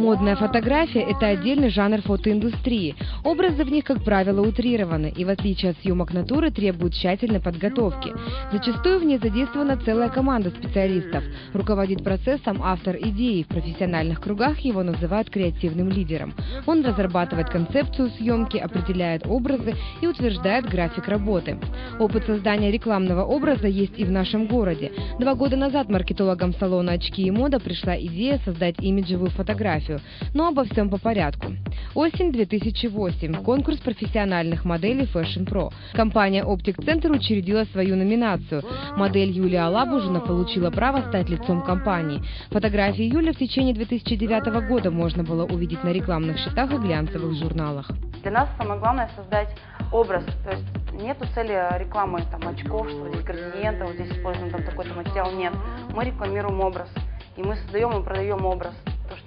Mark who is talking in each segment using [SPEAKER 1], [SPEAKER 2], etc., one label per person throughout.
[SPEAKER 1] Модная фотография – это отдельный жанр фотоиндустрии. Образы в них, как правило, утрированы и, в отличие от съемок натуры, требуют тщательной подготовки. Зачастую в ней задействована целая команда специалистов. Руководит процессом автор идеи. В профессиональных кругах его называют креативным лидером. Он разрабатывает концепцию съемки, определяет образы и утверждает график работы. Опыт создания рекламного образа есть и в нашем городе. Два года назад маркетологам салона «Очки и мода» пришла идея создать имиджевую фотографию. Но обо всем по порядку. Осень 2008. Конкурс профессиональных моделей Fashion Pro. Компания Optic Center учредила свою номинацию. Модель Юлия Алабужина получила право стать лицом компании. Фотографии Юли в течение 2009 года можно было увидеть на рекламных счетах и глянцевых журналах.
[SPEAKER 2] Для нас самое главное создать образ. То есть нету цели рекламы там, очков, что здесь градиента, вот здесь используем там такой-то материал. Нет. Мы рекламируем образ. И мы создаем и продаем образ.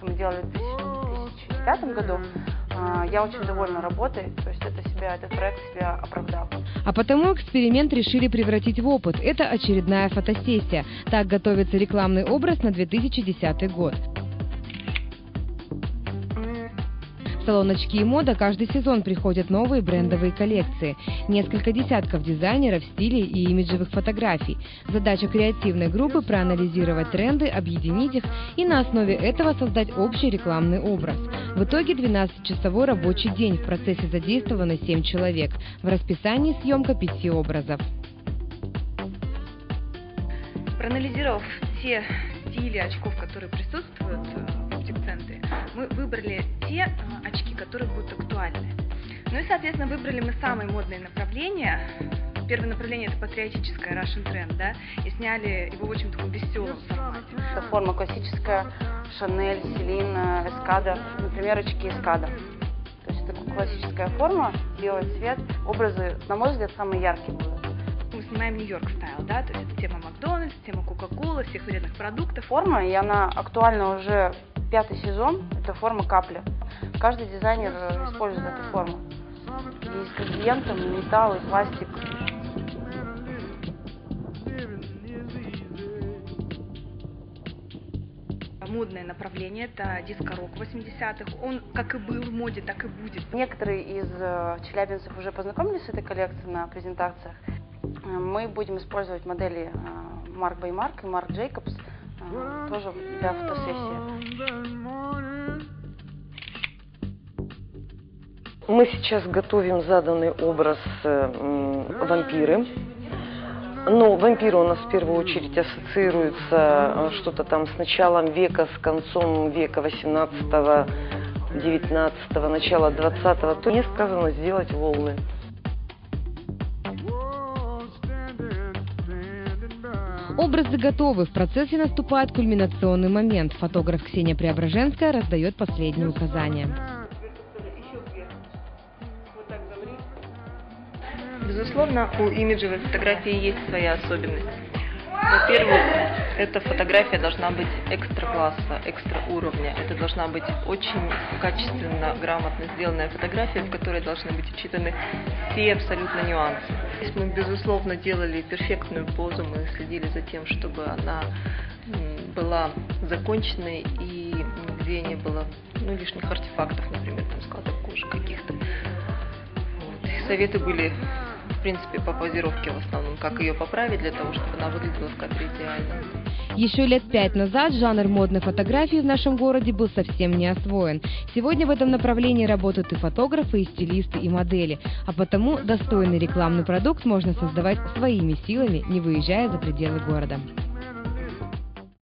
[SPEAKER 2] То, что мы делали в 2005 году, а, я очень довольна работой, то есть это себя, этот проект себя оправдал.
[SPEAKER 1] А потому эксперимент решили превратить в опыт. Это очередная фотосессия. Так готовится рекламный образ на 2010 год. В салон «Очки и мода» каждый сезон приходят новые брендовые коллекции. Несколько десятков дизайнеров, стилей и имиджевых фотографий. Задача креативной группы – проанализировать тренды, объединить их и на основе этого создать общий рекламный образ. В итоге 12-часовой рабочий день. В процессе задействовано 7 человек. В расписании съемка 5 образов.
[SPEAKER 3] Проанализировав все стили очков, которые присутствуют в оптик-центре, мы выбрали те а, очки, которые будут актуальны. Ну и, соответственно, выбрали мы самые модные направления. Первое направление это патриотическое Russian Trend, да, и сняли его в очень таком веселом формате.
[SPEAKER 2] Это форма классическая, Шанель, Селин, Эскада, например, очки Эскада. То есть это классическая форма, белый цвет. Образы, на мой взгляд, самые яркие будут.
[SPEAKER 3] Мы снимаем Нью-Йорк стайл, да, то есть это тема Макдональдс, тема Кока-Кола, всех вредных продуктов.
[SPEAKER 2] Форма, и она актуальна уже пятый сезон, это форма капли. Каждый дизайнер использует эту форму. И с градиентом, металл и пластик.
[SPEAKER 3] модное направление, это диско-рок 80-х. Он как и был в моде, так и будет.
[SPEAKER 2] Некоторые из э, челябинцев уже познакомились с этой коллекцией на презентациях. Мы будем использовать модели Марк Бай Марк и Марк Джейкобс тоже для фотосессии.
[SPEAKER 4] Мы сейчас готовим заданный образ э, вампиры. Но вампиры у нас в первую очередь ассоциируются э, что-то там с началом века, с концом века 18 19 начала 20 то не сказано сделать волны.
[SPEAKER 1] Образы готовы. В процессе наступает кульминационный момент. Фотограф Ксения Преображенская раздает последние указания.
[SPEAKER 5] Безусловно, у имиджевой фотографии есть своя особенность. Во-первых, эта фотография должна быть экстра класса, экстра уровня. Это должна быть очень качественно, грамотно сделанная фотография, в которой должны быть учитаны все абсолютно нюансы. Здесь мы, безусловно, делали перфектную позу, мы следили за тем, чтобы она была законченной и нигде не было ну, лишних артефактов, например, там складок кожи каких-то. Вот. Советы были принципе, по позировке в основном, как ее поправить для того, чтобы она выглядела в кадре идеально.
[SPEAKER 1] Еще лет пять назад жанр модной фотографии в нашем городе был совсем не освоен. Сегодня в этом направлении работают и фотографы, и стилисты, и модели. А потому достойный рекламный продукт можно создавать своими силами, не выезжая за пределы города.